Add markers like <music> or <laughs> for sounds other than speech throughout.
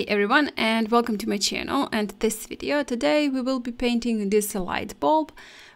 Hey everyone and welcome to my channel and this video. Today we will be painting this light bulb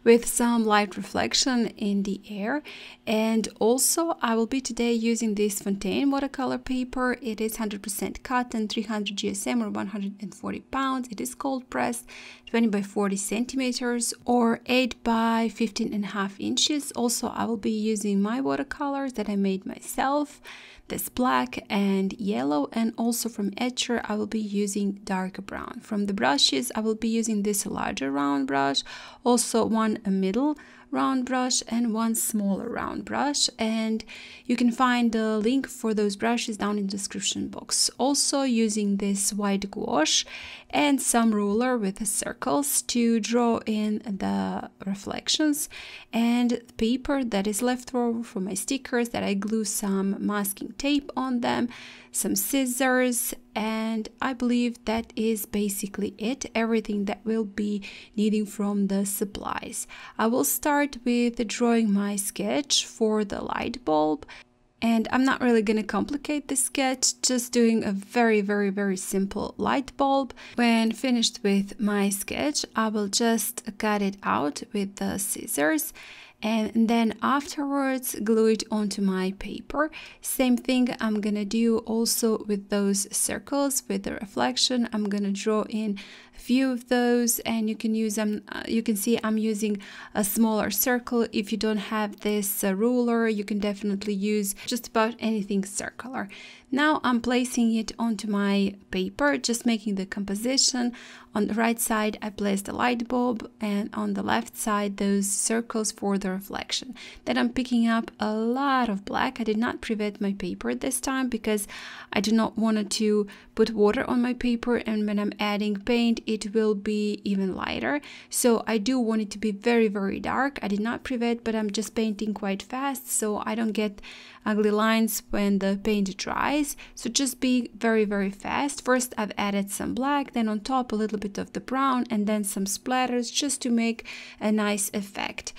with some light reflection in the air and also I will be today using this Fontaine watercolor paper. It is 100% cotton, 300 GSM or 140 pounds. It is cold pressed, 20 by 40 centimeters or 8 by 15 and a half inches. Also I will be using my watercolors that I made myself this black and yellow and also from Etchr I will be using darker brown. From the brushes I will be using this larger round brush, also one middle round brush and one smaller round brush. And you can find the link for those brushes down in the description box. Also using this white gouache and some ruler with circles to draw in the reflections and paper that is left over from my stickers that I glue some masking tape on them some scissors and I believe that is basically it. Everything that we'll be needing from the supplies. I will start with drawing my sketch for the light bulb and I'm not really going to complicate the sketch, just doing a very, very, very simple light bulb. When finished with my sketch, I will just cut it out with the scissors and then afterwards glue it onto my paper. Same thing i'm gonna do also with those circles with the reflection. I'm gonna draw in a few of those and you can use them uh, you can see i'm using a smaller circle. If you don't have this uh, ruler you can definitely use just about anything circular now I'm placing it onto my paper, just making the composition. On the right side, I place the light bulb and on the left side, those circles for the reflection. Then I'm picking up a lot of black. I did not pre-wet my paper this time because I do not want to put water on my paper and when I'm adding paint, it will be even lighter. So I do want it to be very, very dark. I did not pre-wet, but I'm just painting quite fast so I don't get ugly lines when the paint dries. So just be very, very fast. First, I've added some black, then on top a little bit of the brown and then some splatters just to make a nice effect.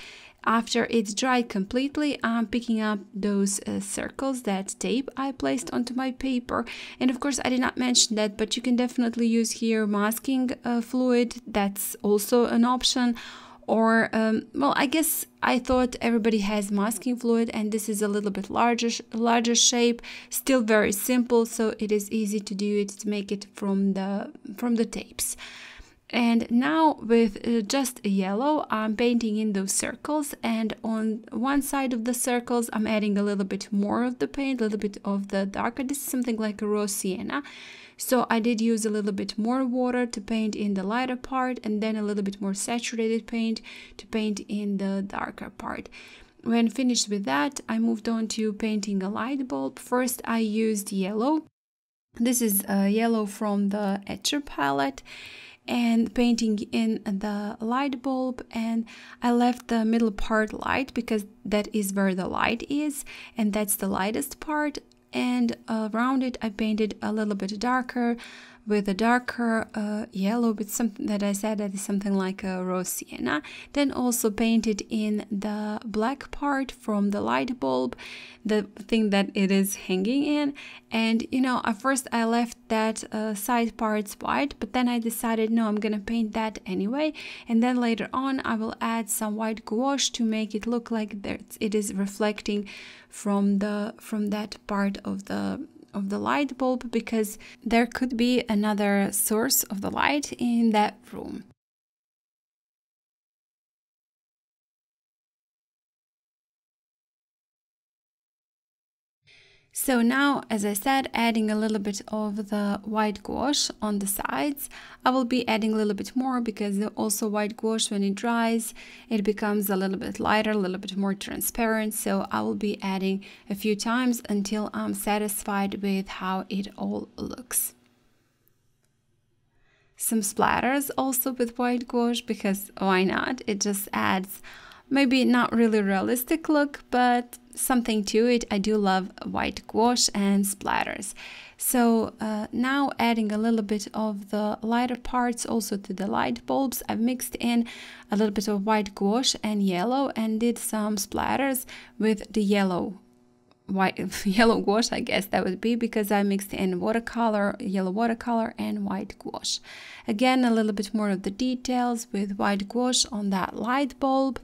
After it's dried completely, I'm picking up those uh, circles, that tape I placed onto my paper. And of course, I did not mention that, but you can definitely use here masking uh, fluid. That's also an option or um, well i guess i thought everybody has masking fluid and this is a little bit larger larger shape still very simple so it is easy to do it to make it from the from the tapes and now with uh, just yellow I'm painting in those circles and on one side of the circles I'm adding a little bit more of the paint a little bit of the darker this is something like a raw sienna so I did use a little bit more water to paint in the lighter part and then a little bit more saturated paint to paint in the darker part. When finished with that, I moved on to painting a light bulb. First, I used yellow. This is uh, yellow from the Etchr palette and painting in the light bulb and I left the middle part light because that is where the light is and that's the lightest part and around it I painted a little bit darker with a darker uh, yellow with something that I said that is something like a raw sienna. Then also painted in the black part from the light bulb, the thing that it is hanging in. And you know, at first I left that uh, side parts white, but then I decided no, I'm gonna paint that anyway. And then later on I will add some white gouache to make it look like that it is reflecting from the from that part of the of the light bulb because there could be another source of the light in that room. So now, as I said, adding a little bit of the white gouache on the sides. I will be adding a little bit more because also white gouache, when it dries, it becomes a little bit lighter, a little bit more transparent. So I will be adding a few times until I'm satisfied with how it all looks. Some splatters also with white gouache because why not? It just adds maybe not really realistic look, but something to it. I do love white gouache and splatters. So uh, now adding a little bit of the lighter parts also to the light bulbs, I've mixed in a little bit of white gouache and yellow and did some splatters with the yellow white <laughs> yellow gouache i guess that would be because i mixed in watercolor yellow watercolor and white gouache again a little bit more of the details with white gouache on that light bulb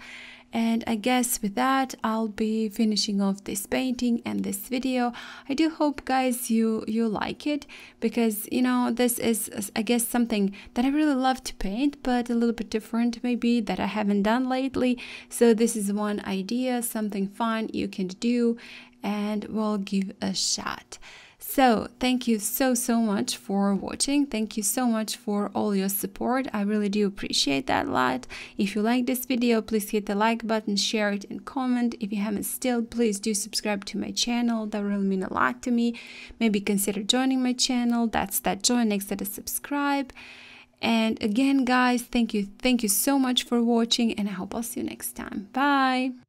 and I guess with that I'll be finishing off this painting and this video. I do hope guys you you like it because you know this is I guess something that I really love to paint but a little bit different maybe that I haven't done lately. So this is one idea, something fun you can do and we'll give a shot. So, thank you so, so much for watching. Thank you so much for all your support. I really do appreciate that a lot. If you like this video, please hit the like button, share it, and comment. If you haven't still, please do subscribe to my channel. That will mean a lot to me. Maybe consider joining my channel. That's that join next to the subscribe. And again, guys, thank you. Thank you so much for watching, and I hope I'll see you next time. Bye.